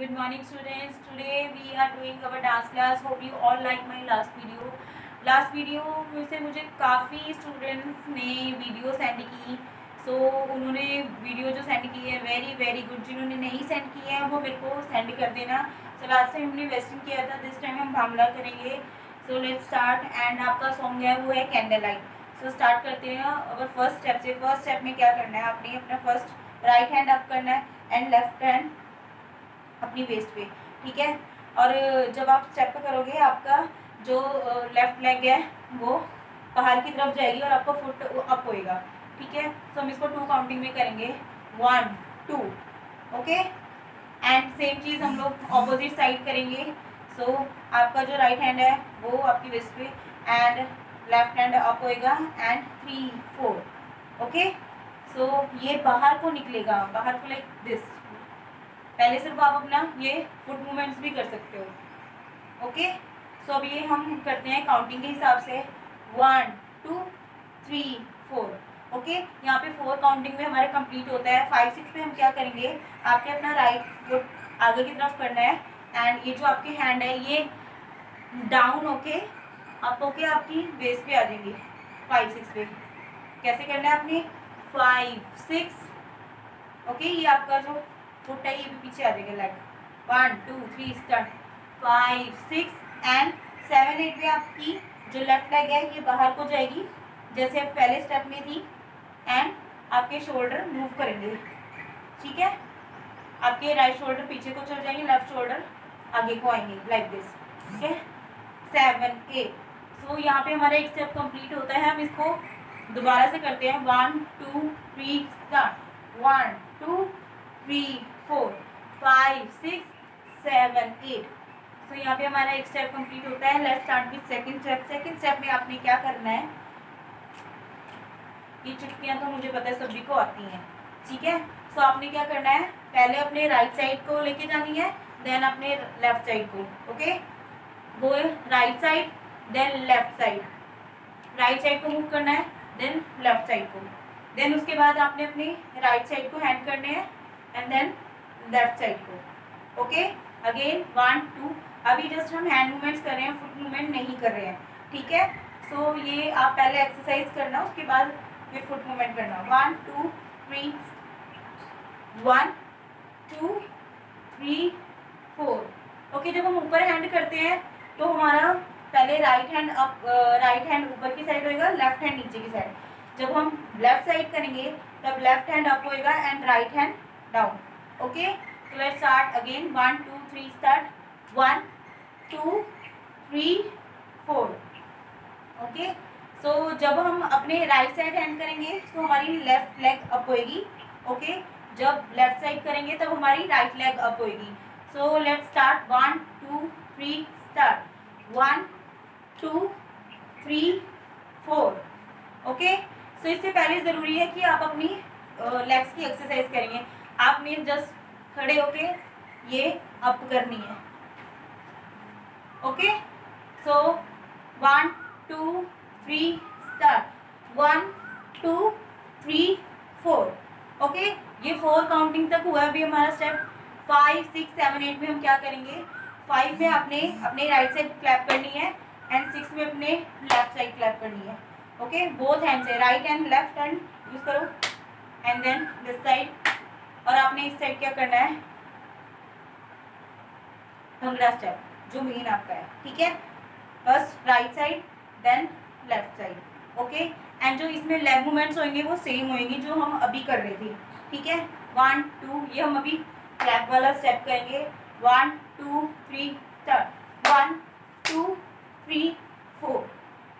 Good morning students. Today we are doing our dance class. Hope you all like my last video. Last video में से मुझे काफ़ी students ने video send की. So so, उन्होंने video जो send की है वेरी वेरी गुड जिन्होंने नहीं सेंड की है वो मेरे को सेंड कर देना. सो लास्ट टाइम हमने वेस्टर्न किया था. दिस टाइम हम भांगड़ा करेंगे. सो लेट स्टार्ट एंड आपका सॉन्ग है वो है कैंडल लाइट सो स्टार्ट करते हैं अगर फ़र्स्ट स्टेप से. फ़र्स्ट स्टेप में क्या करना है? आपने अपना फ़र्स्ट राइट हैंड अप करना है एंड लेफ़्ट हैंड अपनी वेस्ट पे ठीक है? और जब आप स्टेप करोगे आपका जो लेफ़्ट लेग है वो बाहर की तरफ़ जाएगी और आपका फुट अप होएगा ठीक है? सो हम इसको टू काउंटिंग में करेंगे। One two okay and same चीज़ हम लोग ऑपोजिट साइड करेंगे। सो so, आपका जो राइट हैंड है वो आपकी वेस्ट पे एंड लेफ़्ट हैंड अप होएगा and three four okay so ये बाहर को निकलेगा बाहर को लाइक दिस पहले सिर्फ़ आप अपना ये फुट मूवमेंट्स भी कर सकते हो। ओके सो अब ये हम करते हैं काउंटिंग के हिसाब से। One two three four okay यहाँ पे फोर काउंटिंग में हमारे कंप्लीट होता है। फाइव सिक्स में हम क्या करेंगे? आपके अपना राइट फुट आगे की तरफ़ करना है। एंड ये जो आपके हैंड है, ये डाउन होके आप ओके आपकी बेस पे आ जाएँगे। फाइव सिक्स पे। कैसे करना है आपने? फाइव सिक्स ओके ये आपका जो है, ये भी पीछे आ जाएगा leg one two three start five six and seven eight में आपकी जो लेफ़्ट लेग है, ये बाहर को जाएगी, जैसे आप पहले स्टेप में थी एंड आपके शोल्डर मूव करेंगे, ठीक है? आपके राइट शोल्डर पीछे को चल जाएँगे लेफ़्ट शोल्डर आगे को आएँगे लाइक दिस ठीक है? सेवन एट सो यहाँ पे हमारा एक स्टेप कंप्लीट होता है, हम इसको दोबारा से करते हैं one two three start one two three four five six seven eight तो यहाँ पे हमारा एक स्टेप कंप्लीट होता है. Let's start with second step second step में आपने क्या करना है? ये चुटकियाँ तो मुझे पता है सभी को आती हैं. ठीक है? सो so, आपने क्या करना है? पहले अपने राइट साइड को लेके जानी है देन अपने लेफ़्ट साइड को. ओके वो right side then left side right side को मूव करना है देन लेफ़्ट साइड को. देन उसके बाद आपने अपनी राइट साइड को हैंड करने हैं एंड देन लेफ़्ट साइड को। ओके अगेन वन टू अभी जस्ट हम हैंड मूवमेंट्स कर रहे हैं फुट मूवमेंट नहीं कर रहे हैं। ठीक है? सो so, ये आप पहले एक्सरसाइज करना उसके बाद फिर फुट मूवमेंट करना। One two three one two three four okay जब हम ऊपर हैंड करते हैं तो हमारा पहले right hand up right hand ऊपर की साइड होएगा लेफ़्ट हैंड नीचे की साइड जब हम लेफ़्ट साइड करेंगे तब लेफ़्ट हैंड अप होएगा and right hand down. Okay? So let's start again. One two three start. One two three four. Okay? So जब हम अपने राइट साइड हैंड करेंगे तो हमारी लेफ़्ट लेग अप होएगी. ओके जब लेफ़्ट साइड करेंगे तब हमारी राइट लेग अप होएगी. So let start one two three start one two three four okay so इससे पहले ज़रूरी है कि आप अपनी लेग्स uh, की एक्सरसाइज करेंगे. आपने जस्ट खड़े होके ये अप करनी है। Okay so one two three start one two three four okay ये फोर काउंटिंग तक हुआ अभी हमारा step five six seven eight में हम क्या करेंगे? फाइव में आपने अपने राइट साइड क्लैप करनी है एंड सिक्स में अपने लेफ़्ट साइड क्लैप करनी है। ओके बोथ हैंड से right and left hand use करो। एंड देन दिस साइड और आपने इस साइड क्या करना है? भंगड़ा स्टेप जो मेन आपका है, ठीक है? First right side then left side okay and जो इसमें लेग मूवमेंट्स होंगे, वो सेम होंगे जो हम अभी कर रहे थे, ठीक है? वन टू ये हम अभी क्लैप वाला स्टेप करेंगे। One two three start one two three four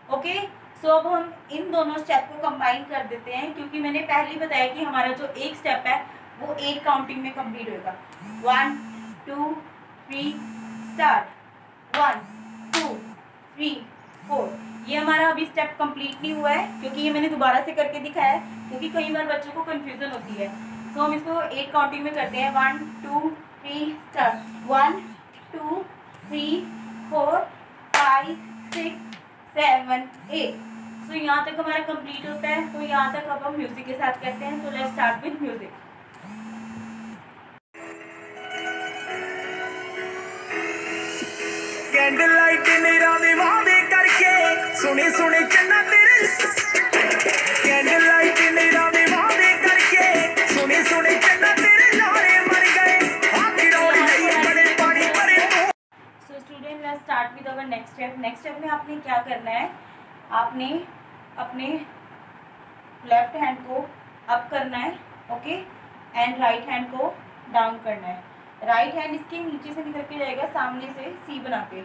okay so अब हम इन दोनों स्टेप को कंबाइन कर देते हैं, क्योंकि मैंने पहले बताया कि हमारा जो एक स्टेप है वो एट काउंटिंग में कंप्लीट होगा one two three start one two three four ये हमारा अभी स्टेप कंप्लीट नहीं हुआ है, क्योंकि ये मैंने दोबारा से करके दिखाया है, क्योंकि कई बार बच्चों को कंफ्यूजन होती है। तो हम इसको एट काउंटिंग में करते हैं। One two three start one two three four five six seven eight तो यहाँ तक हमारा कंप्लीट होता है। तो यहाँ तक अब हम म्यूज़िक के साथ करते हैं। तो लेट्स स्टार्ट विथ म्यूज़िक और नहीं बड़े पानी भरे तो so student let's start with our next step next step में आपने क्या करना है? आपने अपने लेफ़्ट हैंड को अप करना है ओके एंड राइट हैंड को डाउन करना है। राइट हैंड इसके नीचे से निकल के जाएगा, सामने से सी बना के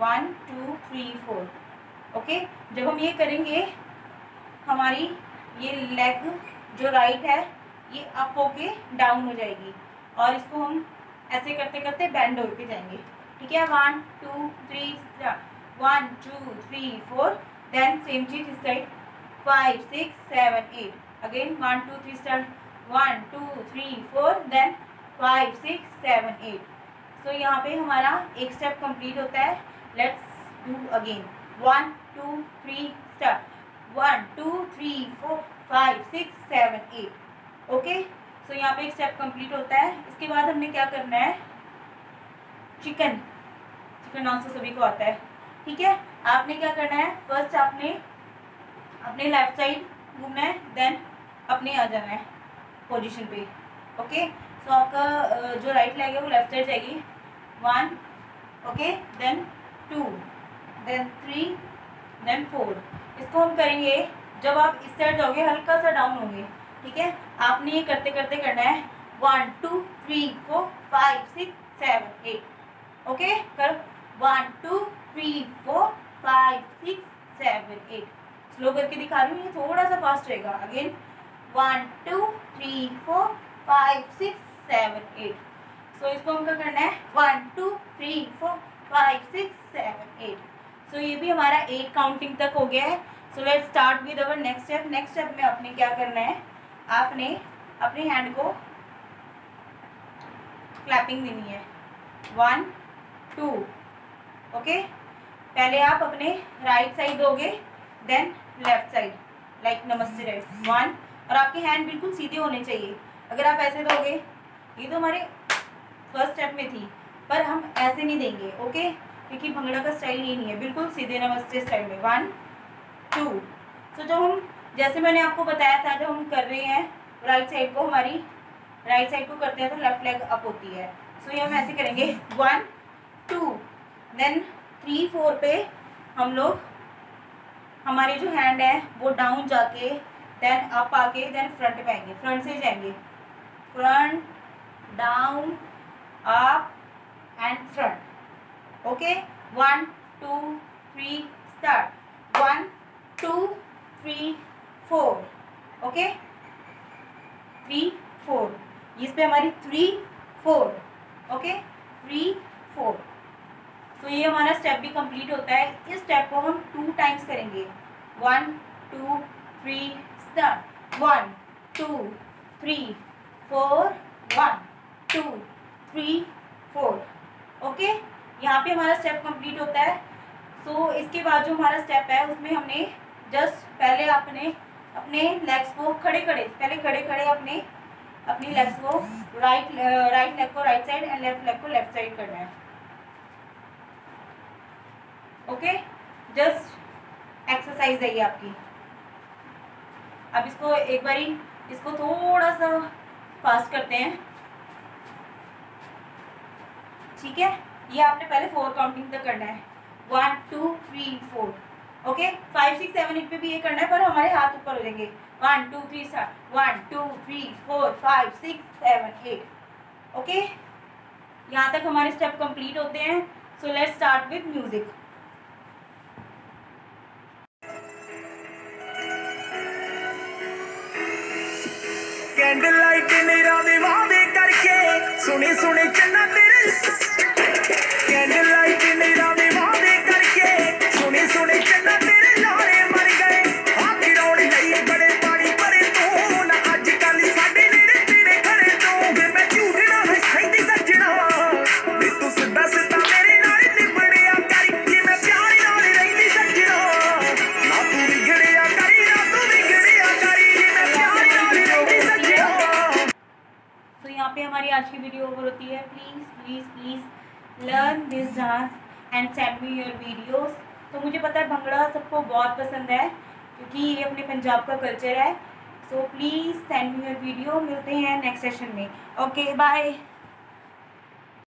one two three four okay जब हम ये करेंगे, हमारी ये लेग जो राइट है, ये अप होके डाउन हो जाएगी। और इसको हम ऐसे करते करते बैंड होके जाएँगे। ठीक है? One two three one two three four then same चीज़ इस side five six seven eight again one two three start one two three four then five six seven eight so यहाँ पे हमारा एक स्टेप कंप्लीट होता है। Let's do again one two three start one two three four five six seven eight okay so यहाँ पे एक step complete होता है. इसके बाद हमने क्या करना है? चिकन चिकन से सभी को आता है. ठीक है? आपने क्या करना है? फ़र्स्ट आपने अपने लेफ़्ट साइड घूमना है देन अपने आ जाना है पोजीशन पे. ओके सो आपका जो राइट लेग है वो लेफ़्ट साइड जाएगी. One okay then two then three then four इसको हम करेंगे, जब आप इस साइड जाओगे, हल्का सा डाउन होंगे, ठीक है? आपने ये करते करते करना है one two three four five six seven eight okay कर। One two three four five six seven eight slow करके दिखा रही हूँ, ये थोड़ा सा फास्ट रहेगा। Again one two three four five six seven eight so इसको हमको करना है one two three four five six seven eight so ये भी हमारा एट काउंटिंग तक हो गया है। So let start with our next step next step में आपने क्या करना है? आपने अपने हैंड को क्लैपिंग देनी है। वन टू ओके पहले आप अपने राइट साइड दोगे देन लेफ़्ट साइड लाइक नमस्ते राइट वन और आपके हैंड बिल्कुल सीधे होने चाहिए। अगर आप ऐसे दोगे, ये तो हमारे फ़र्स्ट स्टेप में थी। पर हम ऐसे नहीं देंगे ओके क्योंकि भंगड़ा का स्टाइल ये नहीं है, बिल्कुल सीधे नमस्ते स्टाइल में। वन टू तो जब हम, जैसे मैंने आपको बताया था जब हम कर रहे हैं राइट साइड को हमारी राइट साइड को करते हैं तो लेफ़्ट लेग अप होती है। सो ये हम ऐसे करेंगे। One two then three four पे हम लोग, हमारे जो हैंड है, वो डाउन जाके देन अप आके देन फ्रंट पे आएँगे। फ्रंट से जाएँगे। Front down up okay one two three start one two three four okay three four इस पे हमारी three four okay three four तो ये हमारा स्टेप भी कंप्लीट होता है. इस स्टेप को हम टू टाइम्स करेंगे. One two three start one two three four one two three four okay यहाँ पे हमारा स्टेप कंप्लीट होता है। सो so, इसके बाद जो हमारा स्टेप है उसमें हमने जस्ट पहले अपने अपने लेग्स को खड़े खड़े पहले खड़े खड़े अपने अपनी लेग्स को राइट राइट लेग को right side and left leg को लेफ़्ट साइड करना है। ओके जस्ट एक्सरसाइज है ये आपकी। अब इसको एक बारी इसको थोड़ा सा फास्ट करते हैं। ठीक है? ये आपने पहले फोर काउंटिंग तक करना है। One two three four okay five six seven eight पे भी ये करना है, पर हमारे हाथ ऊपर हो जाएँगे। One two three one two three four five six seven eight okay यहाँ तक हमारे स्टेप कंप्लीट होते हैं। So let's start with music candle light भी वादे करके सुने सुने चन्ना तेरे कैंडल लाइट पे हमारी आज की वीडियो ओवर होती है। Please please please learn this dance and send me your videos तो मुझे पता है भंगड़ा सबको बहुत पसंद है, क्योंकि ये अपने पंजाब का कल्चर है। So please send me your video मिलते हैं नेक्स्ट सेशन में। Okay bye